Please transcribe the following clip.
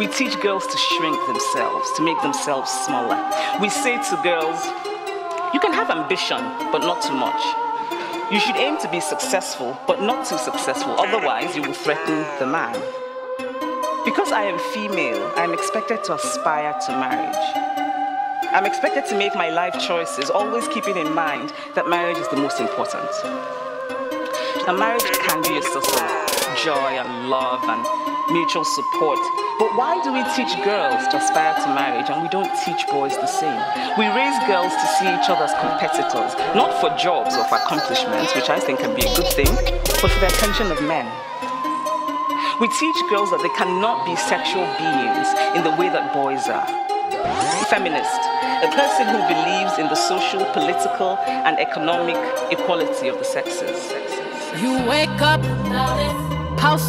we teach girls to shrink themselves, to make themselves smaller. We say to girls, you can have ambition, but not too much. You should aim to be successful, but not too successful, otherwise, you will threaten the man. Because I am female, I am expected to aspire to marriage. I'm expected to make my life choices, always keeping in mind that marriage is the most important. A marriage can be a source of joy and love and mutual support. But why do we teach girls to aspire to marriage and we don't teach boys the same? We raise girls to see each other as competitors, not for jobs or for accomplishments, which I think can be a good thing, but for the attention of men. We teach girls that they cannot be sexual beings in the way that boys are. Feminist, a person who believes in the social, political, and economic equality of the sexes. You wake up, house